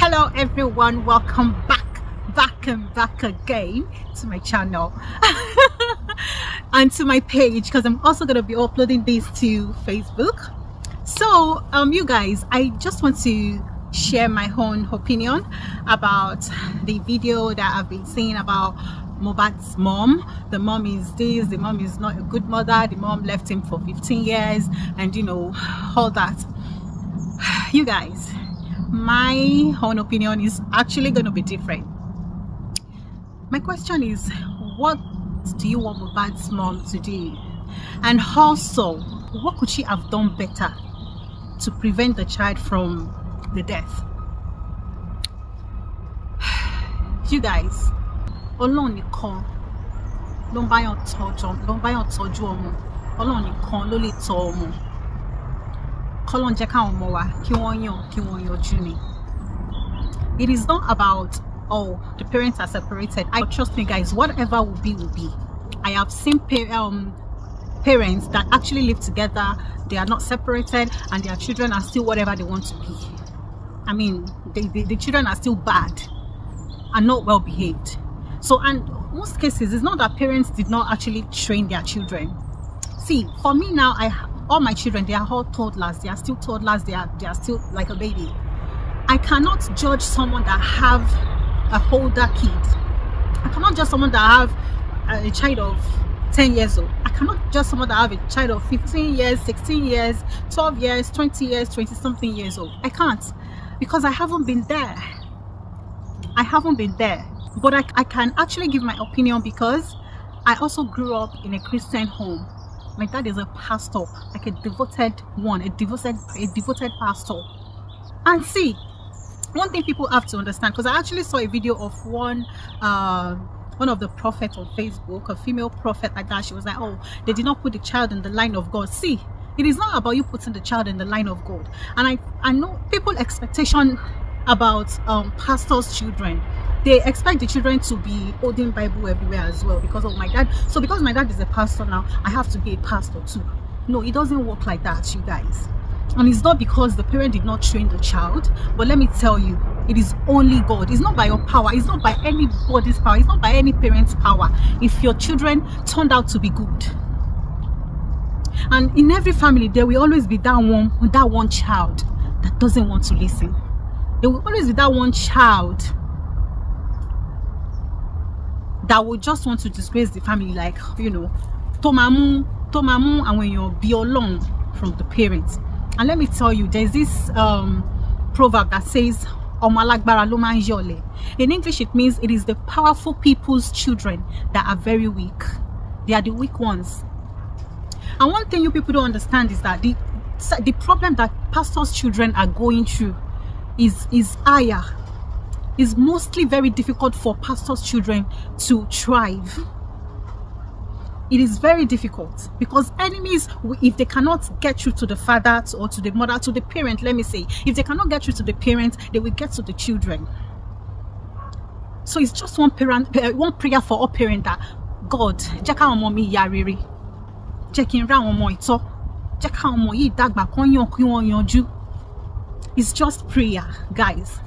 hello everyone welcome back back and back again to my channel and to my page because i'm also going to be uploading this to facebook so um you guys i just want to share my own opinion about the video that i've been seeing about Mohbad's mom. The mom is this, the mom is not a good mother, the mom left him for 15 years, and you know, all that. You guys, my own opinion is actually going to be different. My question is, what do you want Mohbad's mom to do? And also, what could she have done better to prevent the child from the death? You guys, Ọlọ́run nìkan ló ń báyàn tọ́jú ọmọ Ọlọ́run nìkan ló lè tọ́ ọmọ kọ́lọ́n jẹ́ káwọn ọmọ wa kí wọ́n yàn kí wọ́n yanjú ni. It is not about oh the parents are separated. I trust me guys whatever will be will be. I have seen pa um, parents that actually live together they are not separated and their children are still whatever they want to be. I mean they, they, the children are still bad and not well behaved. So and most cases it's not that parents did not actually train their children. See for me now I all my children they are all toddlers. They are still toddlers. They are they are still like a baby. I cannot judge someone that have a older kid. I cannot judge someone that have a, child of 10 years old. I cannot judge someone that have a child of 15 years 16 years 12 years 20 years 20 something years old. I can't because i haven't been there. I haven't been there. But I, I can actually give my opinion because i also grew up in a christian home my dad is a pastor like a devoted one a devoted a devoted pastor. And see one thing people have to understand because i actually saw a video of one uh, one of the prophets on facebook a female prophet like that. She was like oh they did not put the child in the line of god. See it is not about you putting the child in the line of god. And i i know people expectation about um pastors children. They expect the children to be holding bible everywhere as well because of my dad. So because my dad is a pastor now i have to be a pastor too. No it doesn't work like that you guys. And it's not because the parent did not train the child but let me tell you it is only god. It's not by your power. It's not by anybody's power. It's not by any parent's power. If your children turned out to be good. And in every family there will always be that one that one child that doesn't want to listen there will always be that one child that will just want to disgrace the family like you know tomamu tomamu and when you're alone from the parents. And let me tell you there's this um proverb that says in english it means it is the powerful people's children that are very weak. They are the weak ones. And one thing you people don't understand is that the the problem that pastors children are going through is is higher. Is mostly very difficult for pastors children to thrive. It is very difficult because enemies if they cannot get through to the father or to the mother to the parent let me say if they cannot get through to the parent they will get to the children. So it's just one parent uh, one prayer for all parent that god jẹ́ káwọn ọmọ mi ya rere. Jẹ́ kí n rá àwọn ọmọ ìtọ́ it's just prayer guys.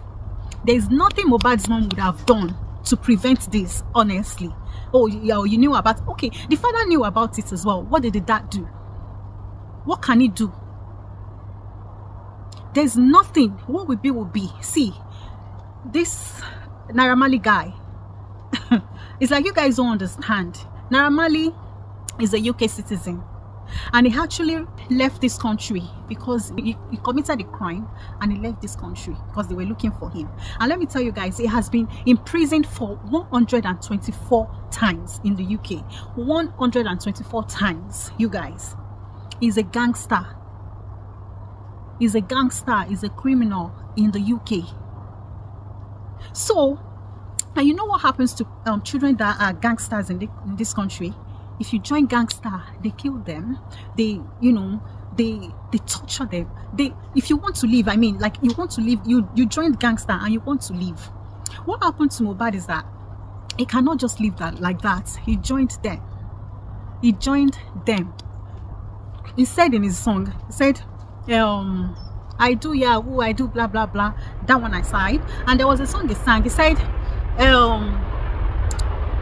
There's nothing Mohbad's mom would have done to prevent this honestly. Oh yeah oh, you knew about okay the father knew about it as well. What did the dad do? What can he do? There's nothing. What will be will be. See this Naira Marley guy it's like you guys don't understand. Naira Marley is a UK citizen and he actually left this country because he, he, committed a crime and he left this country because they were looking for him. And let me tell you guys he has been imprisoned for 124 times in the uk 124 times you guys. He's a gangster. He's a gangster. He's a criminal in the uk so and you know what happens to um, children that are gangsters in, the, in this country if you join gangster they kill them they you know they they torture them they if you want to leave i mean like you want to leave you you joined gangster and you want to leave what happened to Mohbad is that he cannot just leave that like that he joined them he joined them he said in his song he said um I do Yahoo, I do blah blah blah. That one I aside. And there was a song he sang. He said, um,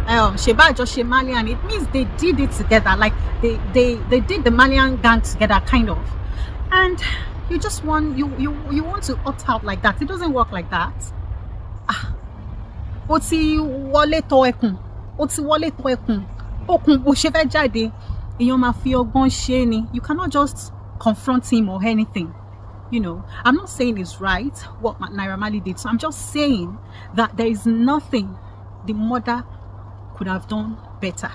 um Sheba Joshi Marlian. It means they did it together. Like they they they did the Marlian gang together, kind of. And you just want you you you want to opt out like that. It doesn't work like that. Ah. Ó ti wọlé tọ̀ ẹkùn. Ó wọlé tọ̀ ẹkùn. Okùn bó ṣe fẹ́ jáde. Èèyàn máa fi ọgbọ́n ṣe ni. You cannot just confront him or anything. You know, I'm not saying it's right what Naira Marley did. So I'm just saying that there is nothing the mother could have done better.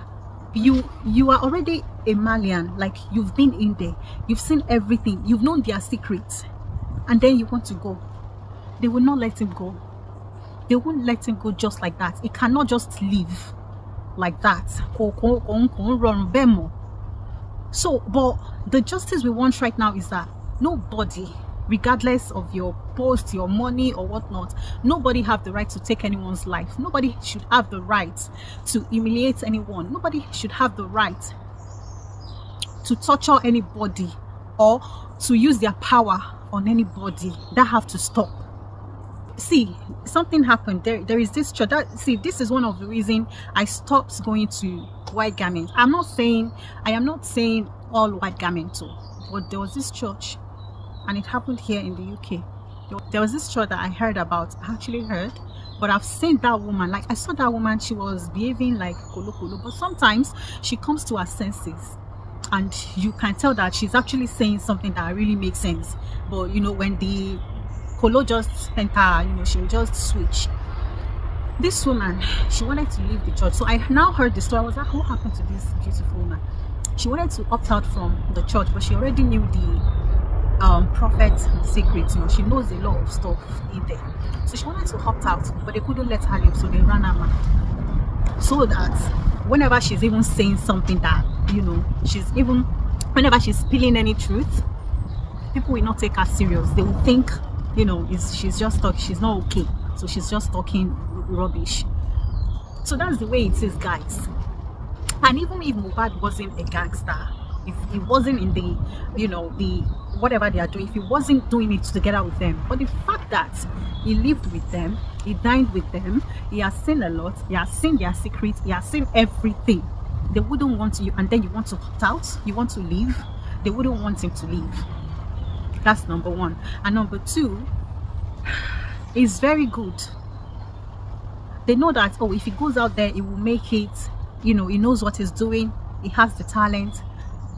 You you are already a Marlian, like you've been in there, you've seen everything, you've known their secrets, and then you want to go. They will not let him go. They won't let him go just like that. He cannot just leave like that. So, but the justice we want right now is that nobody regardless of your post your money or whatnot nobody have the right to take anyone's life. Nobody should have the right to humiliate anyone. Nobody should have the right to torture anybody or to use their power on anybody. That have to stop. See something happened. There there is this church that see this is one of the reason i stopped going to white garments i'm not saying i am not saying all white garments but there was this church and it happened here in the uk there was this church that i heard about I actually heard but i've seen that woman like i saw that woman she was behaving like kolo kolo but sometimes she comes to her senses and you can tell that she's actually saying something that really makes sense but you know when the Kolo just enter, you know, she will just switch. This woman, she wanted to leave the church. So I now heard the story. I was like, what happened to this beautiful woman? She wanted to opt out from the church, but she already knew the um, prophet's secret. You know, she knows a lot of stuff in there. So she wanted to opt out, but they couldn't let her leave, so they ran her mad. So that whenever she's even saying something that, you know, she's even, whenever she's spilling any truth, people will not take her serious. They will think you know she's just talking she's not okay so she's just talking rubbish so that's the way it is guys and even if Mohbad wasn't a gangster if he wasn't in the you know the whatever they are doing if he wasn't doing it together with them but the fact that he lived with them he dined with them he has seen a lot he has seen their secrets he has seen everything they wouldn't want you and then you want to opt out you want to leave they wouldn't want him to leave. That's number one. And number two is very good. They know that oh if he goes out there he will make it you know he knows what he's doing he has the talent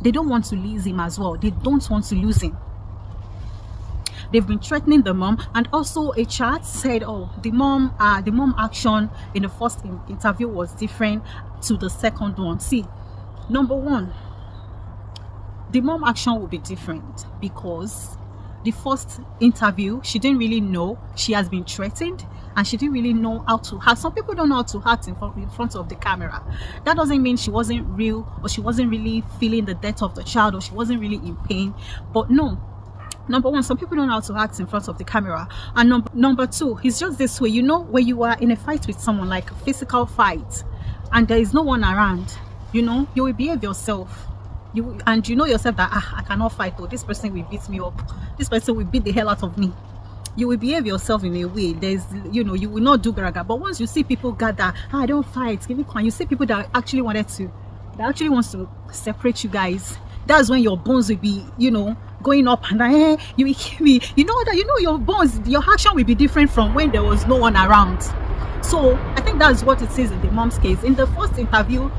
they don't want to lose him as well. They don't want to lose him. They've been threatening the mom. And also a chat said oh the mom uh the mom action in the first in interview was different to the second one. See number one the mom action will be different because the first interview she didn't really know she has been threatened and she didn't really know how to act some people don't know how to act in front, of the camera. That doesn't mean she wasn't real or she wasn't really feeling the death of the child or she wasn't really in pain. But no number one some people don't know how to act in front of the camera. And number number two it's just this way you know when you are in a fight with someone like a physical fight and there is no one around you know you will behave yourself. You and you know yourself that ah, I cannot fight or this person will beat me up. This person will beat the hell out of me you will behave yourself in a way. There's you know you will not do graga but once you see people gather ah, I don't fight. Give me you see people that actually wanted to that actually wants to separate you guys. That's when your bones will be you know going up and eh, you will me. You know that you know your bones your action will be different from when there was no one around. So i think that's what it says in the mom's case. In the first interview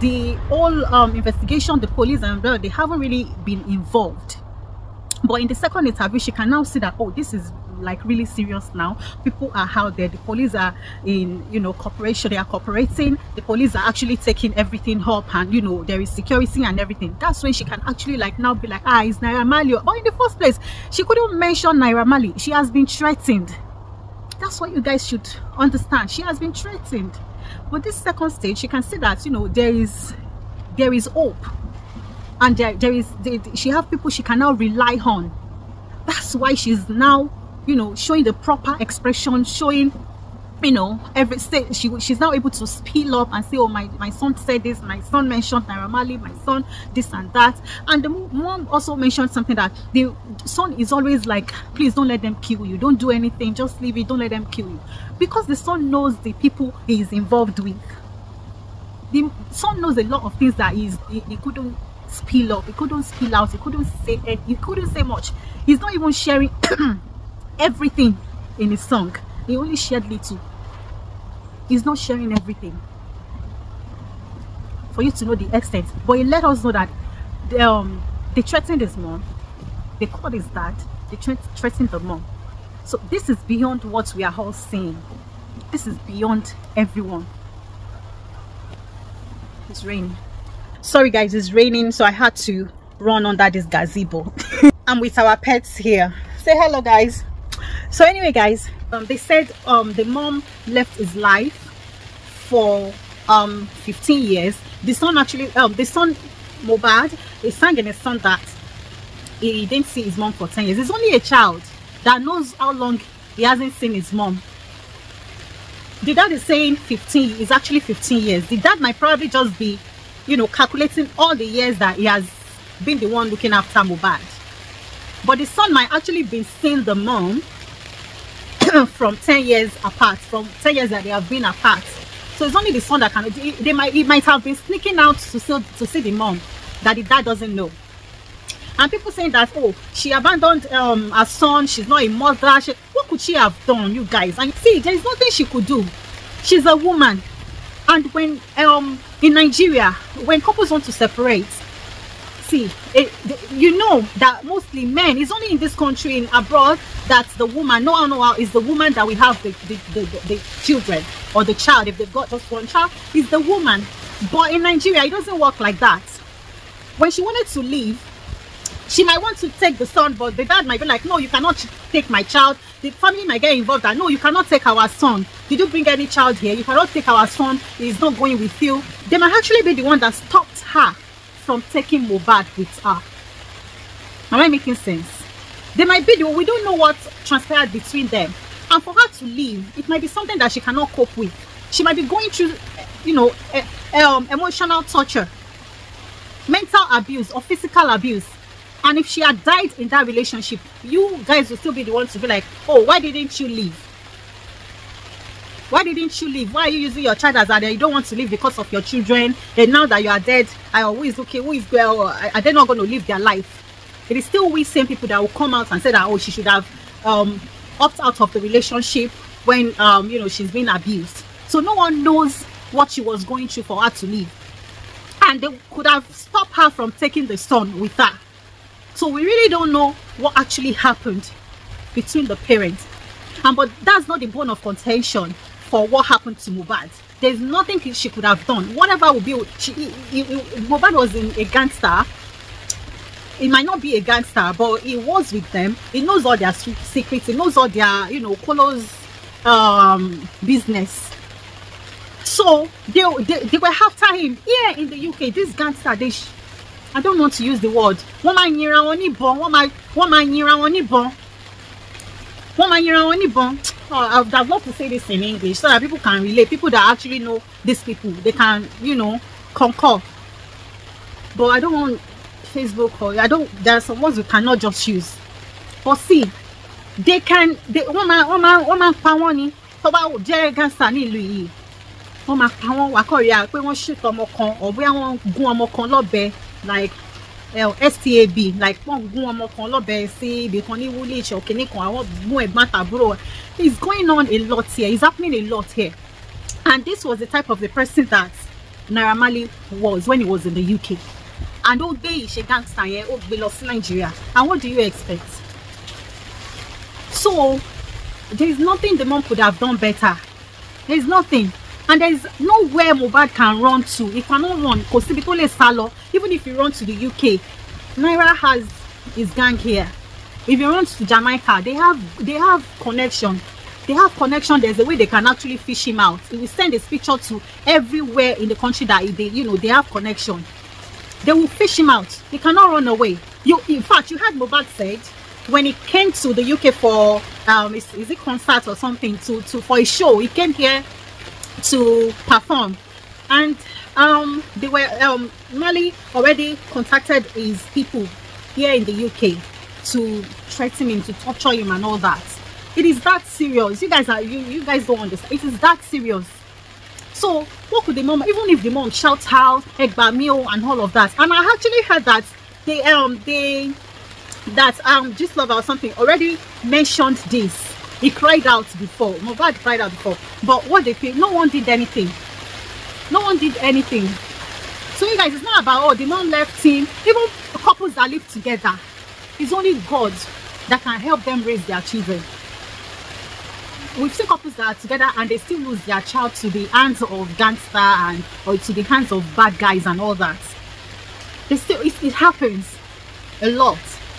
the whole um, investigation, the police and they haven't really been involved. But in the second interview, she can now see that, oh, this is like really serious now. People are out there. The police are in, you know, cooperation. They are cooperating. The police are actually taking everything up and, you know, there is security and everything. That's when she can actually like now be like, ah, it's Naira Marley. But in the first place, she couldn't mention Naira Marley. She has been threatened. That's what you guys should understand. She has been threatened but this second stage she can see that you know there is there is hope and there, there is there, she have people she can now rely on that's why she's now you know showing the proper expression showing you know every say she she's now able to spill up and say oh my my son said this my son mentioned Naira Marley my son this and that. And the mom also mentioned something that the son is always like please don't let them kill you. Don't do anything. Just leave it. Don't let them kill you. Because the son knows the people he is involved with. The son knows a lot of things that he's he, he couldn't spill up. He couldn't spill out. He couldn't say it, he couldn't say much. He's not even sharing everything in his song. He only shared little. He's not sharing everything. For you to know the extent. But he let us know that the, um they threatened his mom. They called his dad. They threatened the mom. So this is beyond what we are all seeing. This is beyond everyone. It's raining. Sorry guys it's raining so i had to run under this gazebo. I'm with our pets here. Say hello guys so anyway guys um, they said um, the mom left his life for um 15 years. The son actually um the son Mohbad he sang in his son that he didn't see his mom for 10 years. He's only a child that knows how long he hasn't seen his mom. The dad is saying 15 is actually 15 years. The dad might probably just be you know calculating all the years that he has been the one looking after Mohbad but the son might actually be seeing the mom from 10 years apart from 10 years that they have been apart. So it's only the son that can they might it might have been sneaking out to see to see the mom that the dad doesn't know. And people saying that oh she abandoned um her son she's not a mother she, what could she have done you guys? And see there is nothing she could do. She's a woman. And when um in nigeria when couples want to separate see eh, it, you know that mostly men it's only in this country in abroad that the woman no no no is the woman that we have the the, the, the children or the child if they've got just one child is the woman. But in nigeria it doesn't work like that. When she wanted to leave she might want to take the son but the dad might be like no you cannot take my child. The family might get involved and no you cannot take our son. Did you bring any child here? You cannot take our son. He's not going with you. They might actually be the one that stopped her from taking Mohbad with her. Am I making sense? They might be the we don't know what transpired between them. And for her to leave, it might be something that she cannot cope with. She might be going through, you know, um, emotional torture, mental abuse or physical abuse. And if she had died in that relationship, you guys would still be the ones to be like, oh, why didn't you leave? Why didn't you leave? Why are you using your child as a you don't want to leave because of your children? And now that you are dead i always okay who is well are they not going to live their life? It is still we same people that will come out and say that oh she should have um opt out of the relationship when um you know she's been abused. So no one knows what she was going through for her to leave. And they could have stopped her from taking the son with her. So we really don't know what actually happened between the parents. And but that's not the bone of contention for what happened to Mohbad. There's nothing she could have done. Whatever would be, she, he, he, Mohbad was in a gangster. He might not be a gangster, but he was with them. He knows all their secrets. He knows all their, you know, colors um, business. So they, they, they were after him here in the UK. This gangster, they, I don't want to use the word. Wọ́n máa yinra wọn níbọn. Wọ́n máa yinra wọn níbọn. Wọ́n máa yinra wọn níbọn oh, I would loved to say this in English so that people can relate. People that actually know these people, they can, you know, concur. But I don't want Facebook or I don't. There are some words we cannot just use. But see, they can. They wọ́n máa wọ́n máa wọ́n máa pa wọ́n ni tó bá jẹ́ gangster ní ìlú yìí. Wọ́n máa pa wọ́n wá kọ́ rí i pé wọ́n ṣètò ọmọ kan or bóyá wọ́n gún ọmọ kan lọ́bẹ like STAB like wọ́n gún ọmọ kan lọ́bẹ sí ibì kan ní Woolwich òkèní kan àwọn gún ẹ̀gbọ́n àtàbúrò it's going on a lot here. It's happening a lot here. And this was the type of the person that Naira Marley was when he was in the UK and ó gbé ìṣe gangster yẹn ó gbé lọ sí Nigeria. And what do you expect? So there is nothing the mom could have done better. There is nothing and there is nowhere Mohbad can run to. He cannot run. Kò síbi tó lè even if he run to the UK Naira has his gang here. If he runs to Jamaica they have they have connection. They have connection. There's a way they can actually fish him out. He will send his picture to everywhere in the country that they you know they have connection. They will fish him out. He cannot run away. You in fact you heard Mohbad said when he came to the uk for um is, is it concert or something to to for a show he came here to perform. And um they were um Marley already contacted his people here in the UK to threaten him to torture him and all that. It is that serious. You guys are you you guys don't understand. It is that serious. So what could the mom even if the mom shouts out egbamio and all of that. And i actually heard that they um they that um just love or something already mentioned this he cried out before. Mohbad cried out before. But what they feel no one did anything. No one did anything. So you guys it's not about oh the mom left him. Even couples that live together it's only god that can help them raise their children. We've seen couples that are together and they still lose their child to the hands of gangster and or to the hands of bad guys and all that. They still it, it happens a lot.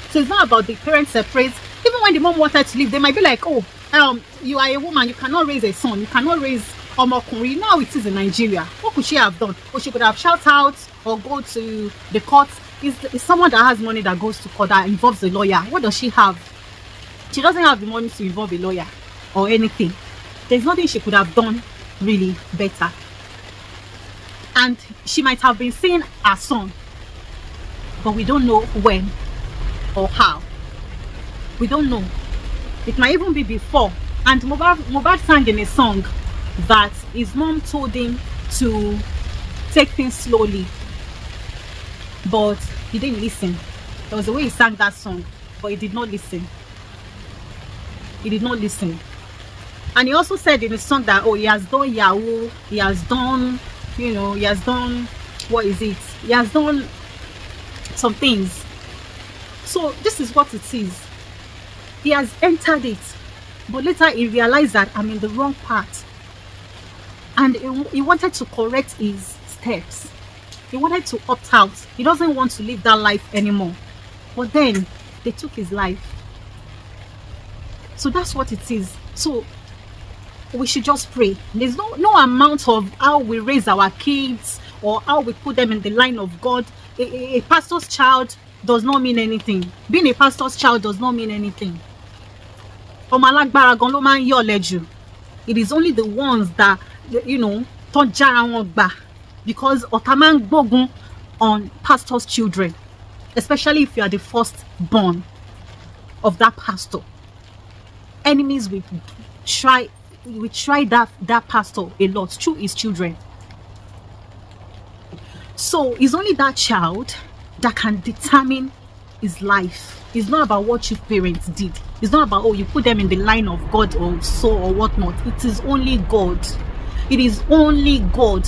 So it's not about the parents separate even when the mom wanted to leave they might be like oh um you are a woman you cannot raise a son you cannot raise ọmọkùnrin. You know how it is in nigeria. What could she have done? Or she could have shout out or go to the court. Is is someone that has money that goes to court that involves a lawyer what does she have? She doesn't have the money to involve a lawyer or anything. There's nothing she could have done really better. And she might have been seeing her son but we don't know when or how we don't know. It might even be before. And Mohbad sang in a song that his mom told him to take things slowly. But he didn't listen. There was a way he sang that song but he did not listen. He did not listen. And he also said in the song that oh he has done yahoo he has done you know he has done what is it? He has done some things. So this is what it is he has entered it. But later he realized that i'm in the wrong path and he, he wanted to correct his steps. He wanted to opt out. He doesn't want to live that life anymore. But then they took his life. So that's what it is. So we should just pray. There's no no amount of how we raise our kids or how we put them in the line of god. A, a, a pastor's child does not mean anything. Being a pastor's child does not mean anything ọmọ alágbára gan ló máa ń yọ̀lẹ jù. It is only the ones that you know tó jára wọn gbà because ọ̀tá máa ń gbógun on pastor's children especially if you are the first born of that pastor. Enemies will try will try that that pastor a lot through his children. So it's only that child that can determine his life. It's not about what your parents did. It's not about oh you put them in the line of god or so or whatnot. It is only god. It is only god.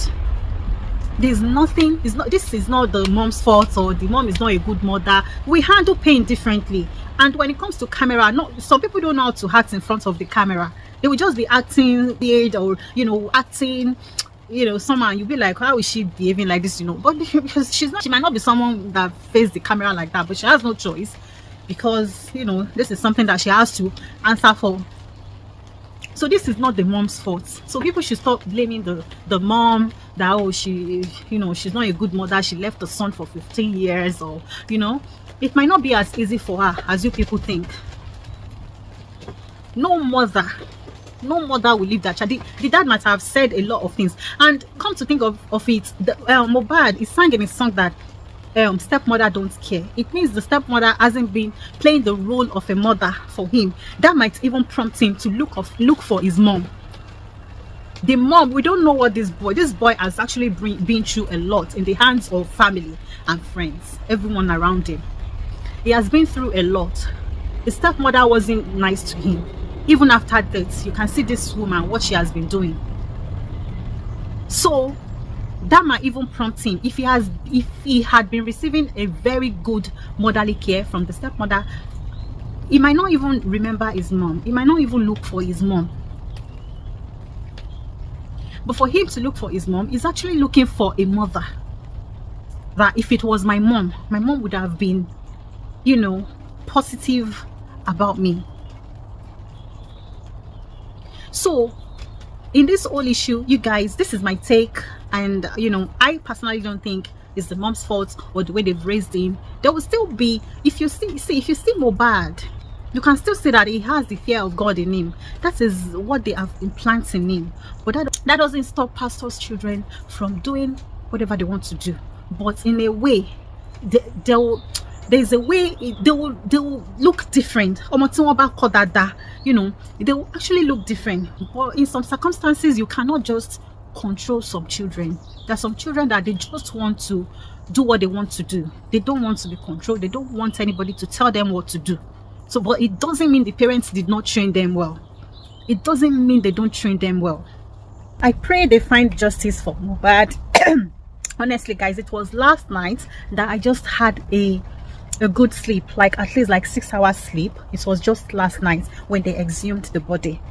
There's nothing it's not this is not the mom's fault or the mom is not a good mother. We handle pain differently. And when it comes to camera not some people don't know how to act in front of the camera. They will just be acting weird or you know acting you know someone you'll be like how is she behaving like this you know? But because she's not she might not be someone that faces the camera like that but she has no choice because you know this is something that she has to answer for. So this is not the mom's fault. So people should stop blaming the the mom that oh she you know she's not a good mother. She left the son for 15 years or you know it might not be as easy for her as you people think. No mother no mother will leave that child. The, the, dad might have said a lot of things. And come to think of, of it the uh, Mohbad he sang in his song that um, stepmother don't care. It means the stepmother hasn't been playing the role of a mother for him. That might even prompt him to look of look for his mom. The mom we don't know what this boy this boy has actually been, been through a lot in the hands of family and friends everyone around him. He has been through a lot. The stepmother wasn't nice to him even after that you can see this woman what she has been doing. So that might even prompt him. If he has if he had been receiving a very good motherly care from the stepmother he might not even remember his mom. He might not even look for his mom. But for him to look for his mom he's actually looking for a mother. That if it was my mom my mom would have been you know positive about me so in this whole issue you guys this is my take and you know i personally don't think it's the mom's fault or the way they've raised him there will still be if you see see if you see Mohbad you can still see that he has the fear of God in him. That is what they have implanted in him. But that, that doesn't stop pastors' children from doing whatever they want to do. But in a way, they, they'll there's a way they will they will look different. You know they will actually look different. But in some circumstances you cannot just control some children. There are some children that they just want to do what they want to do. They don't want to be controlled. They don't want anybody to tell them what to do. So but it doesn't mean the parents did not train them well. It doesn't mean they don't train them well. I pray they find justice for Mohbad. Honestly guys it was last night that i just had a a good sleep like at least like six hours sleep. It was just last night when they exhumed the body.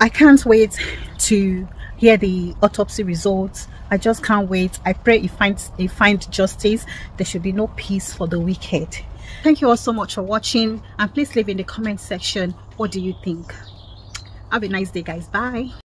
I can't wait to hear the autopsy results. I just can't wait. I pray he finds he find justice. There should be no peace for the wicked. Thank you all so much for watching and please leave in the comment section what do you think. Have a nice day guys. Bye